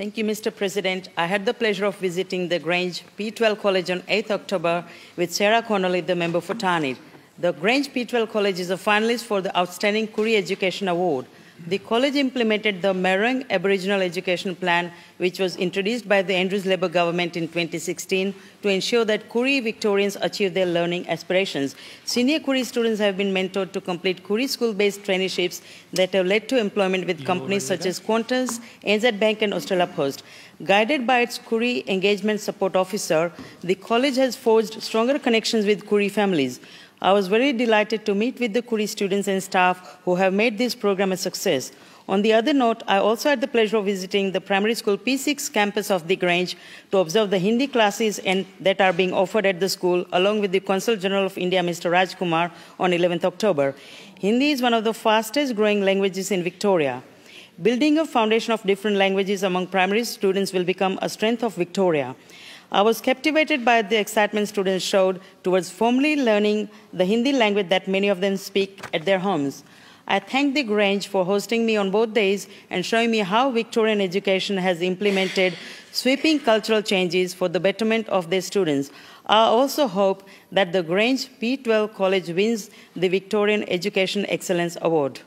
Thank you, Mr. President. I had the pleasure of visiting the Grange P12 College on 8th October with Sarah Connolly, the member for Tarneit. The Grange P12 College is a finalist for the Outstanding Koorie Education Award. The college implemented the Marrung Aboriginal Education Plan, which was introduced by the Andrews Labor government in 2016 to ensure that Koorie Victorians achieve their learning aspirations. Senior Koorie students have been mentored to complete Koorie school-based traineeships that have led to employment with companies such as Qantas, ANZ Bank, and Australia Post. Guided by its Koorie Engagement Support Officer, the college has forged stronger connections with Koorie families. I was very delighted to meet with the Koorie students and staff who have made this program a success. On the other note, I also had the pleasure of visiting the primary school P6 campus of the Grange to observe the Hindi classes and, that are being offered at the school, along with the Consul General of India, Mr. Raj Kumar, on 11th October. Hindi is one of the fastest growing languages in Victoria. Building a foundation of different languages among primary students will become a strength of Victoria. I was captivated by the excitement students showed towards formally learning the Hindi language that many of them speak at their homes. I thank the Grange for hosting me on both days and showing me how Victorian education has implemented sweeping cultural changes for the betterment of their students. I also hope that the Grange P12 College wins the Victorian Education Excellence Award.